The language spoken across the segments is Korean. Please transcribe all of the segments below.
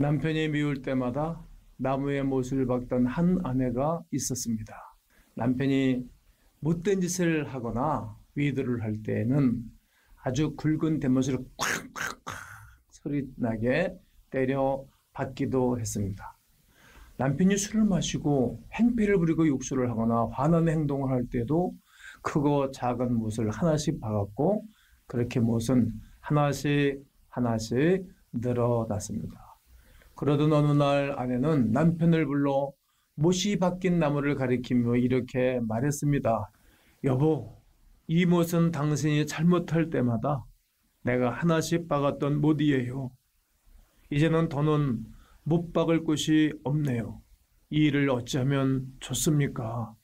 남편이 미울 때마다 나무에 못을 박던 한 아내가 있었습니다. 남편이 못된 짓을 하거나 위도를 할 때에는 아주 굵은 대못을 콱콱콱 소리 나게 때려 받기도 했습니다. 남편이 술을 마시고 행패를 부리고 욕설을 하거나 화나는 행동을 할 때도 크고 작은 못을 하나씩 박았고 그렇게 못은 하나씩 하나씩 늘어났습니다. 그러던 어느 날 아내는 남편을 불러 못이 박힌 나무를 가리키며 이렇게 말했습니다. 여보, 이 못은 당신이 잘못할 때마다 내가 하나씩 박았던 못이에요. 이제는 더는 못 박을 곳이 없네요. 이 일을 어찌하면 좋습니까?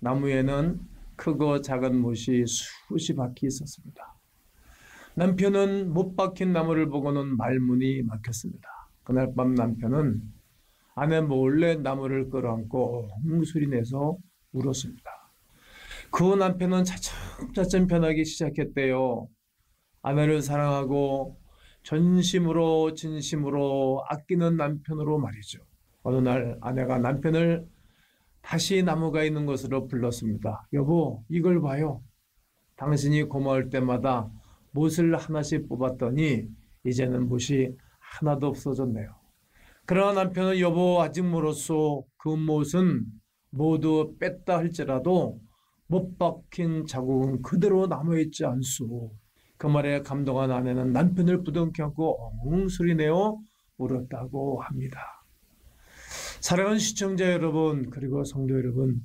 나무에는 크고 작은 못이 수시 박혀 있었습니다. 남편은 못 박힌 나무를 보고는 말문이 막혔습니다. 그날 밤 남편은 아내 몰래 나무를 끌어안고 웅소리 내서 울었습니다. 그 남편은 차츰차츰 변하기 시작했대요. 아내를 사랑하고 전심으로 진심으로 아끼는 남편으로 말이죠. 어느 날 아내가 남편을 다시 나무가 있는 곳으로 불렀습니다. 여보, 이걸 봐요. 당신이 고마울 때마다 못을 하나씩 뽑았더니 이제는 못이 하나도 없어졌네요. 그러나 남편은 여보 아직 멀었소. 그 못은 모두 뺐다 할지라도 못 박힌 자국은 그대로 남아있지 않소. 그 말에 감동한 아내는 남편을 부둥켜 안고 엉 소리 내어 울었다고 합니다. 사랑하는 시청자 여러분 그리고 성도 여러분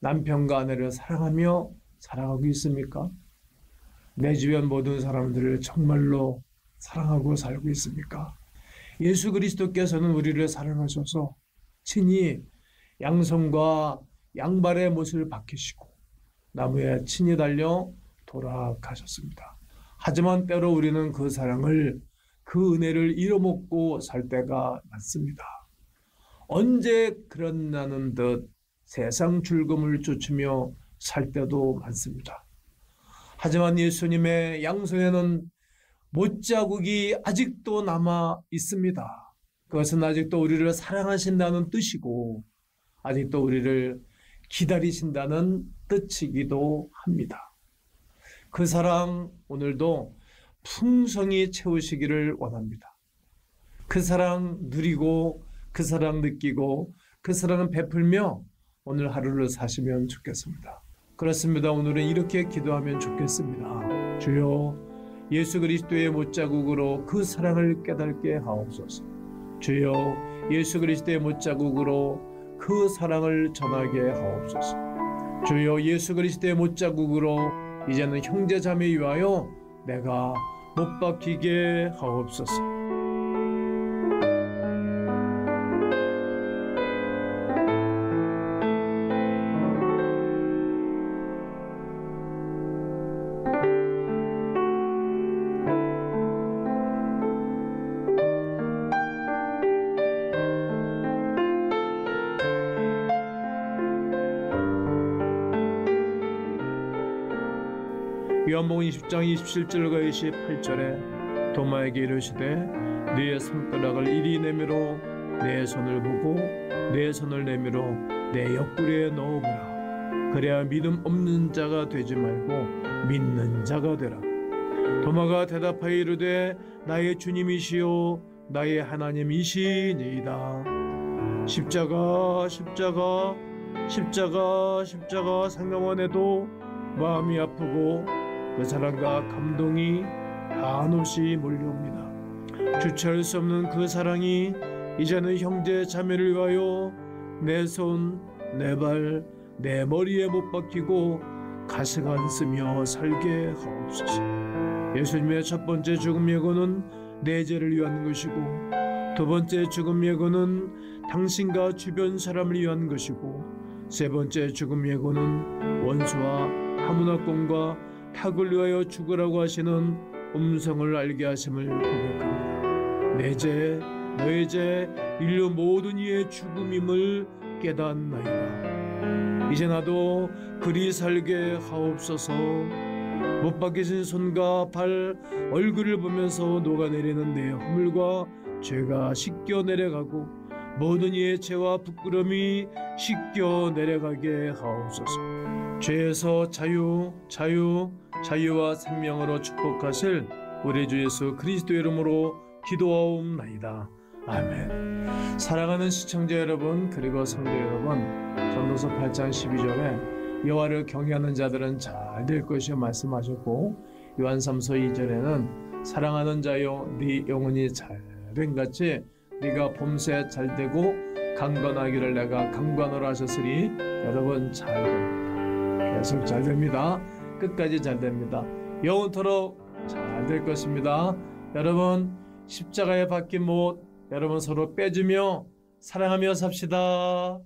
남편과 아내를 사랑하며 사랑하고 있습니까? 내 주변 모든 사람들을 정말로 사랑하고 살고 있습니까? 예수 그리스도께서는 우리를 사랑하셔서 친히 양손과 양발의 못을 박히시고 나무에 친히 달려 돌아가셨습니다. 하지만 때로 우리는 그 사랑을 그 은혜를 잃어먹고 살 때가 많습니다. 언제 그런다는 듯 세상 즐거움을 쫓으며 살 때도 많습니다. 하지만 예수님의 양손에는 못자국이 아직도 남아 있습니다. 그것은 아직도 우리를 사랑하신다는 뜻이고 아직도 우리를 기다리신다는 뜻이기도 합니다. 그 사랑 오늘도 풍성히 채우시기를 원합니다. 그 사랑 누리고 그 사랑 느끼고 그 사랑을 베풀며 오늘 하루를 사시면 좋겠습니다. 그렇습니다. 오늘은 이렇게 기도하면 좋겠습니다. 주여 예수 그리스도의 못자국으로 그 사랑을 깨닫게 하옵소서. 주여 예수 그리스도의 못자국으로 그 사랑을 전하게 하옵소서. 주여 예수 그리스도의 못자국으로 이제는 형제 자매 위하여 내가 못 박히게 하옵소서. 요한복음 20장 27절과 28절에 도마에게 이르시되 네 손가락을 이리 내밀어 내 손을 보고 내 손을 내밀어 내 옆구리에 넣어보라. 그래야 믿음 없는 자가 되지 말고 믿는 자가 되라. 도마가 대답하여 이르되 나의 주님이시요 나의 하나님이시니이다. 십자가 십자가 십자가 십자가 상경원 해도 마음이 아프고 그 사랑과 감동이 한없이 몰려옵니다. 주체할 수 없는 그 사랑이 이제는 형제 자매를 위하여 내 손, 내 발, 내 머리에 못 박히고 가슴 안 쓰며 살게 하옵소서. 예수님의 첫 번째 죽음 예고는 내 죄를 위한 것이고 두 번째 죽음 예고는 당신과 주변 사람을 위한 것이고 세 번째 죽음 예고는 원수와 하문학공과 탁을 위하여 죽으라고 하시는 음성을 알게 하심을 고백합니다. 내 죄, 너의 죄, 인류 모든 이의 죽음임을 깨닫나이다. 이제 나도 그리 살게 하옵소서. 못 박히신 손과 발, 얼굴을 보면서 녹아내리는 내 허물과 죄가 씻겨 내려가고 모든 이의 죄와 부끄러움이 씻겨 내려가게 하옵소서. 죄에서 자유, 자유, 자유와 생명으로 축복하실 우리 주 예수 그리스도 이름으로 기도하옵나이다. 아멘. 사랑하는 시청자 여러분 그리고 성도 여러분, 전도서 8장 12절에 여호와를 경외하는 자들은 잘 될 것이요 말씀하셨고 요한 3서 2절에는 사랑하는 자여 네 영혼이 잘된 같이 네가 봄새 잘 되고 강건하기를 내가 강건하라 하셨으니 여러분 잘 됩니다. 계속 잘 됩니다. 끝까지 잘 됩니다. 영원토록 잘 될 것입니다. 여러분 십자가에 박힌 못 여러분 서로 빼주며 사랑하며 삽시다.